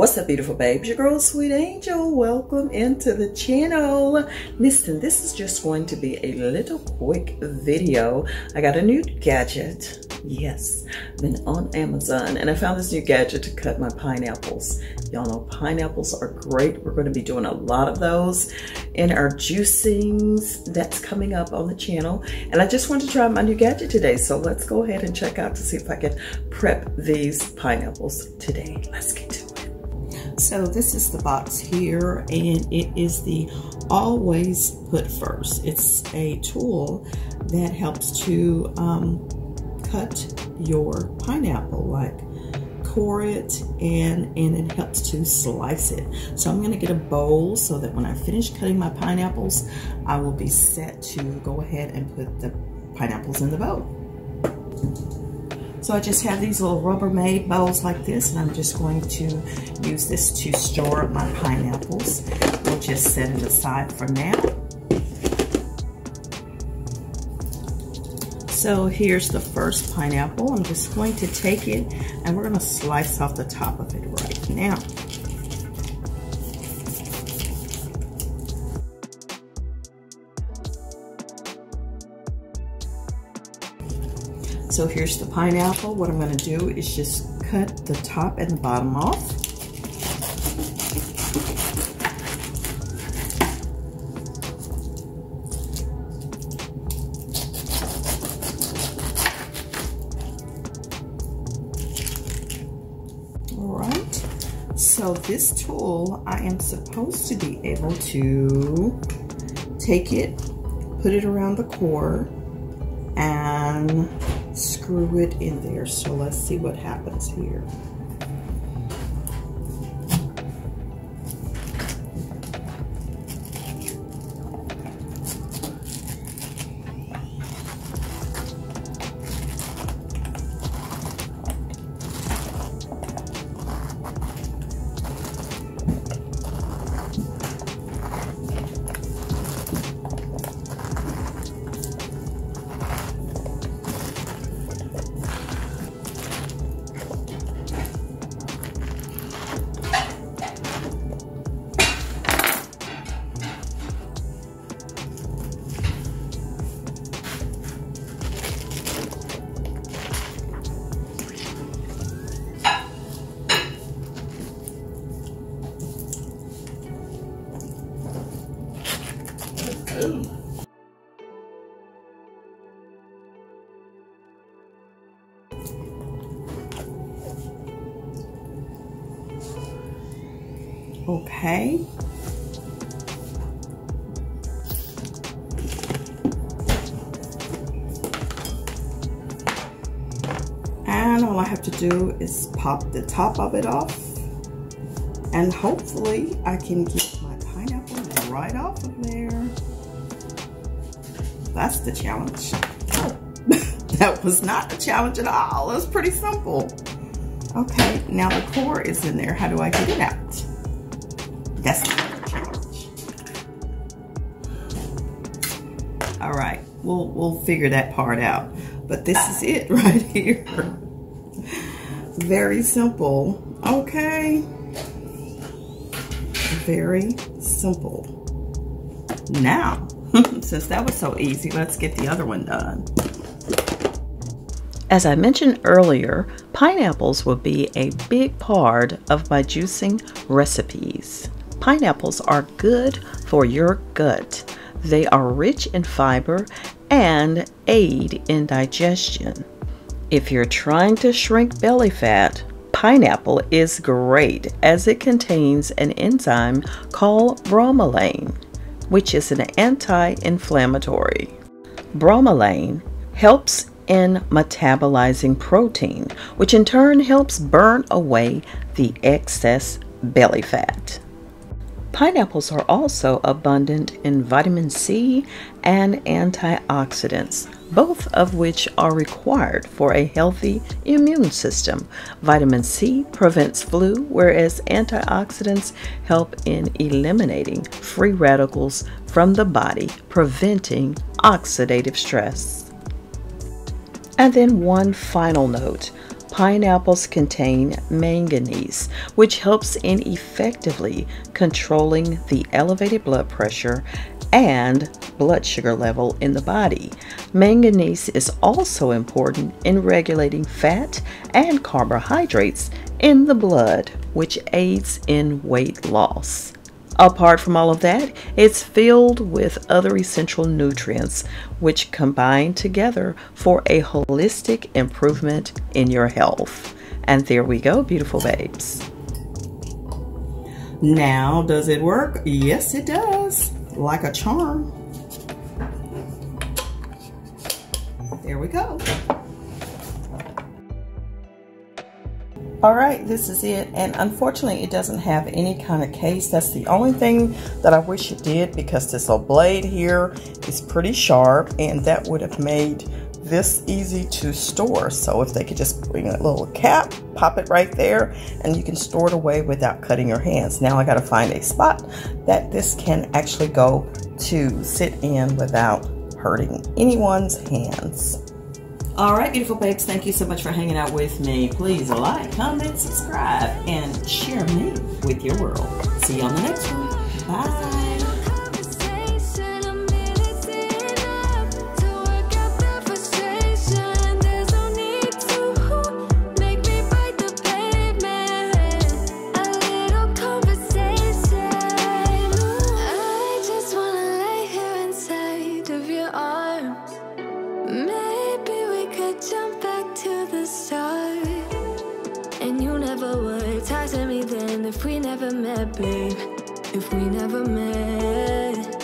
What's up, beautiful babes? Your girl, Sweet Angel. Welcome into the channel. Listen, this is just going to be a little quick video. I got a new gadget. Yes, I've been on Amazon and I found this new gadget to cut my pineapples. Y'all know pineapples are great. We're going to be doing a lot of those in our juicings that's coming up on the channel. And I just want to try my new gadget today. So let's go ahead and check out to see if I can prep these pineapples today. Let's get to it. So this is the box here and it is the always put first. It's a tool that helps to um, cut your pineapple like core it and, and it helps to slice it. So I'm gonna get a bowl so that when I finish cutting my pineapples, I will be set to go ahead and put the pineapples in the bowl. So I just have these little Rubbermaid bowls like this, and I'm just going to use this to store my pineapples. We'll just set it aside for now. So here's the first pineapple. I'm just going to take it, and we're gonna slice off the top of it right now. So here's the pineapple. What I'm gonna do is just cut the top and the bottom off. All right, so this tool, I am supposed to be able to take it, put it around the core, and screw it in there. So let's see what happens here. Okay. And all I have to do is pop the top of it off. And hopefully I can get my pineapple right off of there. That's the challenge. Oh, that was not a challenge at all. It was pretty simple. Okay, now the core is in there. How do I get it out? That's the challenge. All right, we'll we'll figure that part out. But this is it right here. Very simple. Okay. Very simple. Now, since that was so easy, let's get the other one done. As I mentioned earlier, pineapples will be a big part of my juicing recipes. Pineapples are good for your gut. They are rich in fiber and aid in digestion. If you're trying to shrink belly fat, pineapple is great as it contains an enzyme called bromelain, which is an anti inflammatory. Bromelain helps in metabolizing protein, which in turn helps burn away the excess belly fat. Pineapples are also abundant in vitamin C and antioxidants, both of which are required for a healthy immune system. Vitamin C prevents flu, whereas antioxidants help in eliminating free radicals from the body, preventing oxidative stress. And then one final note Pineapples contain manganese, which helps in effectively controlling the elevated blood pressure and blood sugar level in the body. Manganese is also important in regulating fat and carbohydrates in the blood, which aids in weight loss. Apart from all of that, it's filled with other essential nutrients which combine together for a holistic improvement in your health. And there we go, beautiful babes. Now, does it work? Yes, it does. Like a charm. There we go. All right, this is it. And unfortunately, it doesn't have any kind of case. That's the only thing that I wish it did because this little blade here is pretty sharp and that would have made this easy to store. So if they could just bring a little cap, pop it right there, and you can store it away without cutting your hands. Now I gotta find a spot that this can actually go to sit in without hurting anyone's hands. All right, beautiful babes, thank you so much for hanging out with me. Please like, comment, subscribe, and share me with your world. See you on the next one. Bye. If we never met, babe. If we never met.